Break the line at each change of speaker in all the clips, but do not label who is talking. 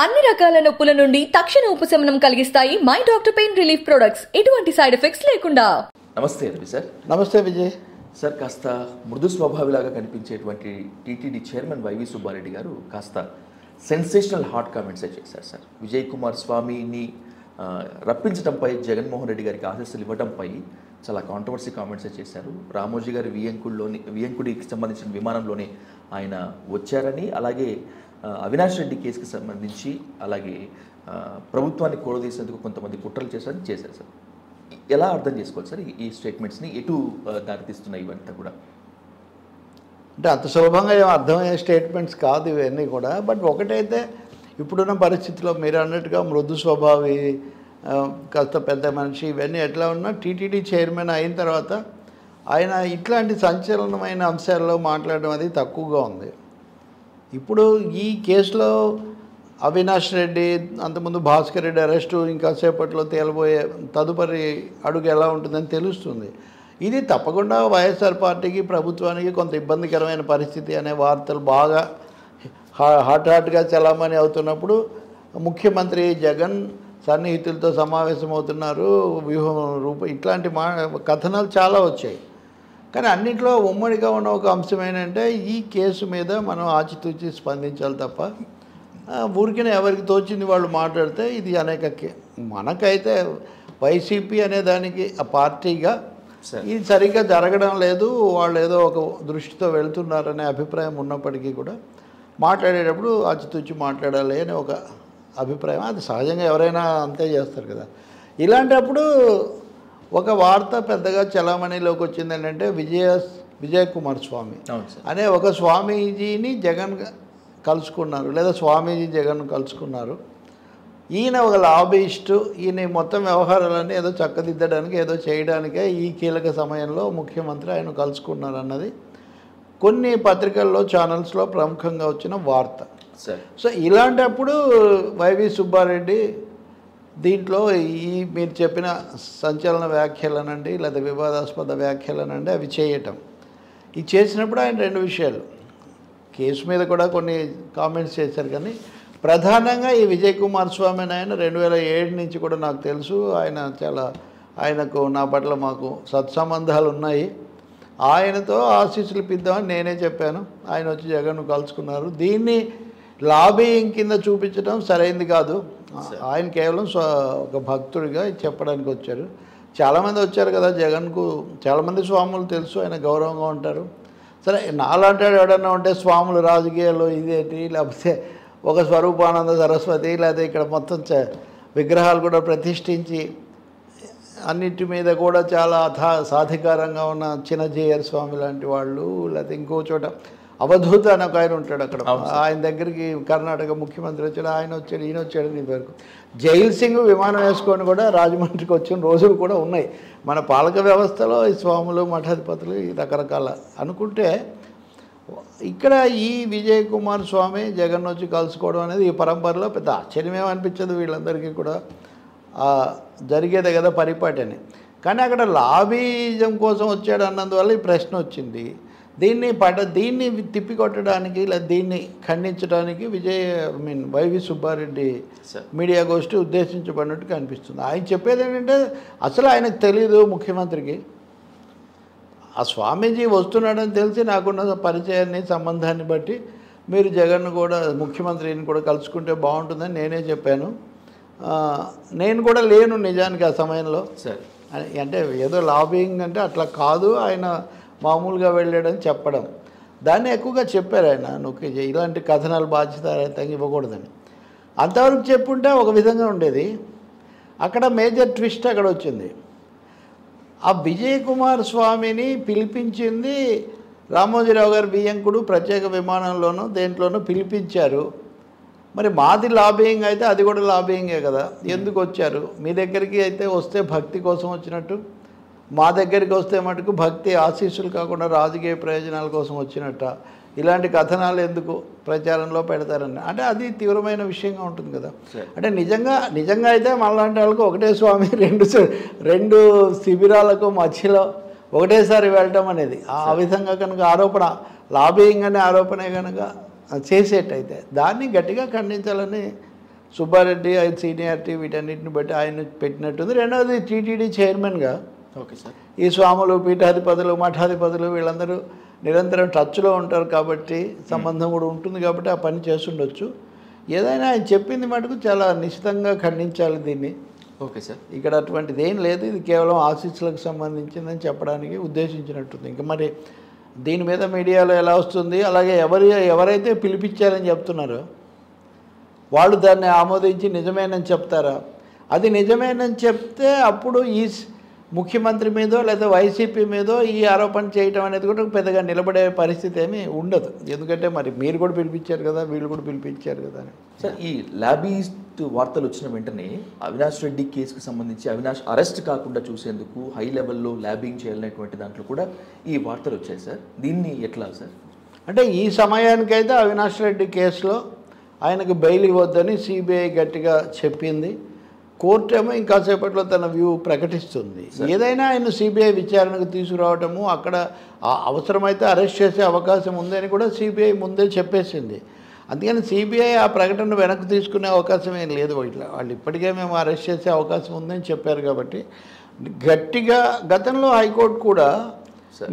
అన్ని రకాల నొప్పుల నుండి తక్షణ ఉపశమనం కలిగిస్తాయి my doctor pain relief products. ఎటువంటి సైడ్ ఎఫెక్ట్స్ లేకుండా.
నమస్తే రవి సార్.
నమస్తే విజయ్.
సార్ కాస్త మృదు స్వభావిలాగా కనిపించేటువంటి టీటీడీ చైర్మన్ వైవి సుబ్బారెడ్డి గారు కాస్త సెన్సేషనల్ హాట్ కామెంట్స్ చేశారు సార్. విజయ్ కుమార్ స్వామిని రప్పించడంపై జగన్మోహన్ రెడ్డి గారికి ఆశీస్సులు ఇవ్వడంపై చాలా కాంట్రవర్సీ కామెంట్స్ చేశారు. రామోజీ గారి వియంకుల్లోని వియంకుడికి సంబంధించిన విమానంలోనే ఆయన వచ్చారని అలాగే అవినాష్ రెడ్డి కేసుకి సంబంధించి అలాగే ప్రభుత్వాన్ని కూడదీసేందుకు కొంతమంది కుట్రలు చేశారని చేశారు సార్. ఎలా అర్థం చేసుకోవాలి సార్ ఈ- స్టేట్మెంట్స్ని? ఎటు దారితీస్తున్నాయి ఇవంతా కూడా?
అంటే అంత సులభంగా ఏం అర్థమయ్యే స్టేట్మెంట్స్ కాదు ఇవన్నీ కూడా. బట్ ఒకటైతే ఇప్పుడున్న పరిస్థితిలో మీరు అన్నట్టుగా మృదు స్వభావి కాస్త పెద్ద మనిషి ఇవన్నీ ఎట్లా ఉన్నా టీటీడీ చైర్మన్ అయిన తర్వాత ఆయన ఇట్లాంటి సంచలనమైన అంశాల్లో మాట్లాడడం అది తక్కువగా ఉంది. ఇప్పుడు ఈ కేసులో అవినాష్ రెడ్డి అంతకుముందు భాస్కర్ రెడ్డి అరెస్టు ఇంకా సేపట్లో తేలబోయే తదుపరి అడుగు ఎలా ఉంటుందని తెలుస్తుంది. ఇది తప్పకుండా వైఎస్ఆర్ పార్టీకి ప్రభుత్వానికి కొంత ఇబ్బందికరమైన పరిస్థితి అనే వార్తలు బాగా హాట్ హాట్గా చలామణి అవుతున్నప్పుడు ముఖ్యమంత్రి జగన్ సన్నిహితులతో సమావేశమవుతున్నారు. వ్యూహం రూప ఇట్లాంటి మా కథనాలు చాలా వచ్చాయి. కానీ అన్నింటిలో ఉమ్మడిగా ఉన్న ఒక అంశం ఏంటంటే ఈ కేసు మీద మనం ఆచితూచి స్పందించాలి తప్ప ఊరికనే ఎవరికి తోచింది వాళ్ళు మాట్లాడితే ఇది అనేక కే- మనకైతే వైసీపీ అనే దానికి ఆ పార్టీగా. ఇది సరిగ్గా జరగడం లేదు వాళ్ళు ఏదో ఒక దృష్టితో వెళ్తున్నారనే అభిప్రాయం ఉన్నప్పటికీ కూడా మాట్లాడేటప్పుడు ఆచితూచి మాట్లాడాలి అని ఒక అభిప్రాయం అది సహజంగా ఎవరైనా అంతే చేస్తారు కదా ఇలాంటప్పుడు ఒక వార్త పెద్దగా చలామణిలోకి వచ్చింది ఏంటంటే విజయ విజయ్ కుమార్ స్వామి అనే ఒక స్వామీజీని జగన్ కలుసుకున్నారు లేదా స్వామీజీ జగన్ కలుసుకున్నారు. ఈయన ఒక లాబీయిస్టు ఈయన మొత్తం వ్యవహారాలన్నీ ఏదో చక్కదిద్దడానికి ఏదో చేయడానికే ఈ కీలక సమయంలో ముఖ్యమంత్రి ఆయన కలుసుకున్నారు అన్నది. కొన్ని పత్రికల్లో ఛానల్స్లో ప్రముఖంగా వచ్చిన వార్త. సో ఇలాంటప్పుడు వైవి సుబ్బారెడ్డి దీంట్లో ఈ మీరు చెప్పిన సంచలన వ్యాఖ్యలనండి లేదా వివాదాస్పద వ్యాఖ్యలనండి అవి చేయటం. ఇది చేసినప్పుడు ఆయన రెండు విషయాలు. కేసు మీద కూడా కొన్ని కామెంట్స్ చేశారు కానీ ప్రధానంగా ఈ విజయ్ కుమార్ స్వామి ఆయన రెండు వేల ఏడు నుంచి కూడా నాకు తెలుసు. ఆయన చాలా ఆయనకు నా పట్ల మాకు సత్సంబంధాలు ఉన్నాయి. ఆయనతో ఆశీస్సులు ఇప్పిద్దామని నేనే చెప్పాను. ఆయన వచ్చి జగన్ను కలుసుకున్నారు. దీన్ని లాబీయింగ్ కింద చూపించడం సరైంది కాదు. ఆయన కేవలం ఒక భక్తుడిగా చెప్పడానికి వచ్చారు. చాలామంది వచ్చారు కదా జగన్కు. చాలామంది స్వాములు తెలుసు ఆయన గౌరవంగా ఉంటారు. సరే నాలాంటి ఎవడన్నా ఉంటే స్వాములు రాజకీయాలు ఇదేంటి? లేకపోతే ఒక స్వరూపానంద సరస్వతి లేకపోతే ఇక్కడ మొత్తం చ- విగ్రహాలు కూడా ప్రతిష్ఠించి అన్నిటి మీద కూడా చాలా అథా సాధికారంగా ఉన్న చిన్నజేయర్ స్వామి లాంటి వాళ్ళు లేకపోతే ఇంకో చోట అవధూత అని ఒక ఆయన ఉంటాడు అక్కడ. ఆయన దగ్గరికి కర్ణాటక ముఖ్యమంత్రి వచ్చాడు ఆయన వచ్చాడు ఈయన వచ్చాడు నీ వరకు జైల్ సింగ్ విమానం వేసుకొని కూడా రాజమండ్రికి వచ్చిన రోజులు కూడా ఉన్నాయి. మన పాలక వ్యవస్థలో ఈ స్వాములు మఠాధిపతులు ఈ రకరకాల అనుకుంటే ఇక్కడ ఈ విజయ్ కుమార్ స్వామి జగన్ వచ్చి కలుసుకోవడం అనేది ఈ పరంపరలో పెద్ద ఆశ్చర్యమేం అనిపించదు వీళ్ళందరికీ కూడా. జరిగేదే కదా పరిపాటి అని కానీ అక్కడ లాబీజం కోసం వచ్చాడు అన్నందువల్ల ఈ ప్రశ్న వచ్చింది. దీన్ని పడ దీన్ని తిప్పికొట్టడానికి లేదా దీన్ని ఖండించడానికి Vijay I mean Y V Subba Reddy media గోష్ఠి ఉద్దేశించబడినట్టు కనిపిస్తుంది. ఆయన చెప్పేది ఏంటంటే అసలు ఆయనకు తెలియదు ముఖ్యమంత్రికి. ఆ స్వామీజీ వస్తున్నాడని తెలిసి నాకున్న పరిచయాన్ని సంబంధాన్ని బట్టి మీరు జగన్ కూడా ముఖ్యమంత్రిని కూడా కలుసుకుంటే బాగుంటుందని నేనే చెప్పాను. నేను కూడా లేను నిజానికి ఆ సమయంలో.
సార్
అంటే ఏదో లాబింగ్ అంటే అట్లా కాదు. ఆయన మామూలుగా వెళ్ళాడని చెప్పడం. దాన్ని ఎక్కువగా చెప్పారు ఆయన. నువ్వు ఇలాంటి కథనాలు బాధ్యత రహితంగా ఇవ్వకూడదని. అంతవరకు చెప్పుంటే ఒక విధంగా ఉండేది. అక్కడ మేజర్ ట్విస్ట్ అక్కడ వచ్చింది. ఆ విజయ్ కుమార్ స్వామిని పిలిపించింది రామోజీరావు గారు బియ్యంకుడు ప్రత్యేక విమానంలోనూ దేంట్లోనూ పిలిపించారు. మరి మాది లాబింగ్ అయితే అది కూడా లాబింగే కదా. ఎందుకు వచ్చారు? మీ దగ్గరికి అయితే వస్తే భక్తి కోసం వచ్చినట్టు? మా దగ్గరికి వస్తే మటుకు భక్తి ఆశీస్సులు కాకుండా రాజకీయ ప్రయోజనాల కోసం వచ్చినట్ట. ఇలాంటి కథనాలు ఎందుకు ప్రచారంలో పెడతారని. అంటే అది తీవ్రమైన విషయంగా ఉంటుంది కదా. అంటే నిజంగా నిజంగా అయితే మనలాంటి వాళ్ళకు ఒకటే స్వామి రెండు రెండు శిబిరాలకు మధ్యలో ఒకటేసారి వెళ్ళటం అనేది. ఆ విధంగా కనుక ఆరోపణ లాబియింగ్ అనే ఆరోపణ కనుక చేసేటైతే దాన్ని గట్టిగా ఖండించాలని సుబ్బారెడ్డి ఆయన సీనియారిటీ వీటన్నిటిని బట్టి ఆయన పెట్టినట్టుంది. రెండవది టీటీడీ చైర్మన్గా ఈ స్వాములు పీఠాధిపతులు మఠాధిపతులు వీళ్ళందరూ నిరంతరం టచ్లో ఉంటారు కాబట్టి సంబంధం కూడా ఉంటుంది కాబట్టి ఆ పని చేస్తుండొచ్చు. ఏదైనా ఆయన చెప్పింది మటుకు చాలా నిశ్చితంగా ఖండించాలి దీన్ని.
ఓకే సార్
ఇక్కడ అటువంటిది ఏం లేదు. ఇది కేవలం ఆశీస్సులకు సంబంధించిందని చెప్పడానికి ఉద్దేశించినట్టుంది. ఇంకా మరి దీని మీద మీడియాలో ఎలా వస్తుంది? అలాగే ఎవరి ఎవరైతే పిలిపించారని చెప్తున్నారో వాళ్ళు దాన్ని ఆమోదించి నిజమేనని చెప్తారా? అది నిజమేనని చెప్తే అప్పుడు ఈ ముఖ్యమంత్రి మీదో లేదా వైసీపీ మీదో ఈ ఆరోపణ చేయటం అనేది కూడా పెద్దగా నిలబడే పరిస్థితి ఏమీ ఉండదు. ఎందుకంటే మరి మీరు కూడా పిలిపించారు కదా వీళ్ళు కూడా పిలిపించారు కదా అని.
సార్ ఈ ల్యాబీస్ట్ వార్తలు వచ్చిన వెంటనే అవినాష్ రెడ్డి కేసుకు సంబంధించి అవినాష్ అరెస్ట్ కాకుండా చూసేందుకు హై లెవెల్లో ల్యాబింగ్ చేయాలనేటువంటి దాంట్లో కూడా ఈ వార్తలు వచ్చాయి సార్. దీన్ని ఎట్లా సార్?
అంటే ఈ సమయానికైతే అవినాష్ రెడ్డి కేసులో ఆయనకు బెయిల్ ఇవ్వద్దని సిబిఐ గట్టిగా చెప్పింది. కోర్టు ఏమో ఇంకాసేపట్లో తన వ్యూ ప్రకటిస్తుంది. ఏదైనా ఆయన సిబిఐ విచారణకు తీసుకురావటము అక్కడ అవసరమైతే అరెస్ట్ చేసే అవకాశం ఉందని కూడా సిబిఐ ముందే చెప్పేసింది. అందుకని సిబిఐ ఆ ప్రకటన వెనక్కి తీసుకునే అవకాశం ఏం లేదు. ఇట్లా వాళ్ళు ఇప్పటికే మేము అరెస్ట్ చేసే అవకాశం ఉందని చెప్పారు కాబట్టి గట్టిగా గతంలో హైకోర్టు కూడా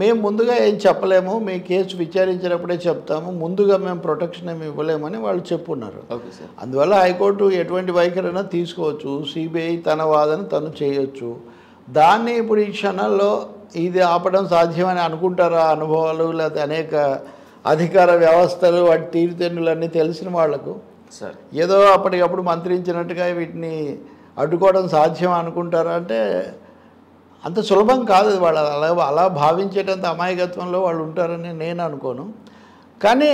మేము ముందుగా ఏం చెప్పలేము మీ కేసు విచారించినప్పుడే చెప్తాము ముందుగా మేము ప్రొటెక్షన్ ఏమి ఇవ్వలేమని వాళ్ళు చెప్పున్నారు.
ఓకే సార్
అందువల్ల హైకోర్టు ఎటువంటి వైఖరైనా తీసుకోవచ్చు సిబిఐ తన వాదన తను చేయొచ్చు. దాన్ని ఇప్పుడు ఈ క్షణాల్లో ఇది ఆపడం సాధ్యమని అనుకుంటారా? అనుభవాలు లేకపోతే అనేక అధికార వ్యవస్థలు వాటి తీరుతెన్నులన్నీ తెలిసిన వాళ్ళకు?
సార్
ఏదో అప్పటికప్పుడు మంత్రించినట్టుగా వీటిని అడ్డుకోవడం సాధ్యం అనుకుంటారా? అంటే అంత సులభం కాదు వాళ్ళు అలా అలా భావించేటంత అమాయకత్వంలో వాళ్ళు ఉంటారని నేను అనుకోను. కానీ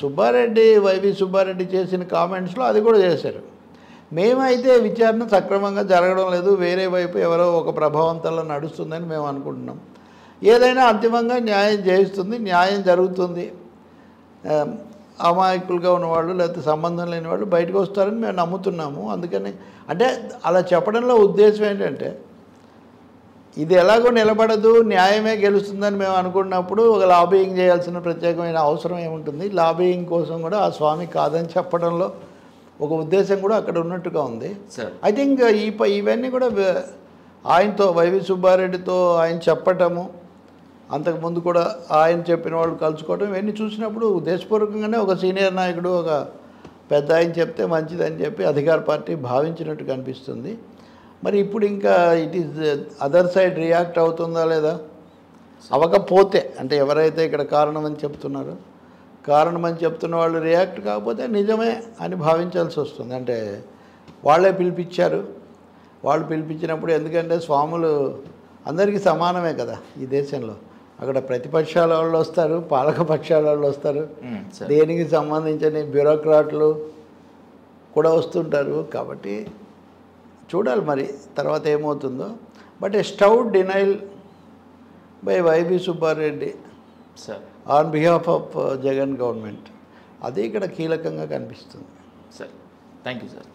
సుబ్బారెడ్డి వైవి సుబ్బారెడ్డి చేసిన కామెంట్స్లో అది కూడా చేశారు. మేమైతే విచారణ సక్రమంగా జరగడం లేదు వేరే వైపు ఎవరో ఒక ప్రభావంతంలో నడుస్తుందని మేము అనుకుంటున్నాం. ఏదైనా అంతిమంగా న్యాయం చేయిస్తుంది న్యాయం జరుగుతుంది. అమాయకులుగా ఉన్నవాళ్ళు లేకపోతే సంబంధం లేని వాళ్ళు బయటకు వస్తారని మేము నమ్ముతున్నాము. అందుకని అంటే అలా చెప్పడంలో ఉద్దేశం ఏంటంటే ఇది ఎలాగో నిలబడదు న్యాయమే గెలుస్తుందని మేము అనుకున్నప్పుడు ఒక లాబియింగ్ చేయాల్సిన ప్రత్యేకమైన అవసరం ఏముంటుంది? లాబియింగ్ కోసం కూడా ఆ స్వామి కాదని చెప్పడంలో ఒక ఉద్దేశం కూడా అక్కడ ఉన్నట్టుగా ఉంది.
సార్
ఐ థింక్ ఈ ప- ఇవన్నీ కూడా ఆయనతో వైవి సుబ్బారెడ్డితో ఆయన చెప్పటము అంతకుముందు కూడా ఆయన చెప్పిన వాళ్ళు కలుసుకోవటం ఇవన్నీ చూసినప్పుడు ఉద్దేశపూర్వకంగానే ఒక సీనియర్ నాయకుడు ఒక పెద్ద ఆయన చెప్తే మంచిదని చెప్పి అధికార పార్టీ భావించినట్టు కనిపిస్తుంది మరి ఇప్పుడు ఇంకా it is other side react అవుతుందా లేదా? అవ్వకపోతే అంటే ఎవరైతే ఇక్కడ కారణం అని చెప్తున్నారో కారణం అని చెప్తున్న వాళ్ళు రియాక్ట్ కాకపోతే నిజమే అని భావించాల్సి వస్తుంది. అంటే వాళ్ళే పిలిపించారు. వాళ్ళు పిలిపించినప్పుడు ఎందుకంటే స్వాములు అందరికీ సమానమే కదా ఈ దేశంలో. అక్కడ ప్రతిపక్షాల వాళ్ళు వస్తారు పాలక పక్షాల వాళ్ళు వస్తారు. దేనికి సంబంధించిన బ్యూరోక్రాట్లు కూడా వస్తుంటారు. కాబట్టి చూడాలి మరి తర్వాత ఏమవుతుందో. But stove denial by Y V Subba Reddy
sir
on behalf of Jagan government అది ఇక్కడ కీలకంగా కనిపిస్తుంది.
Sir thank you sir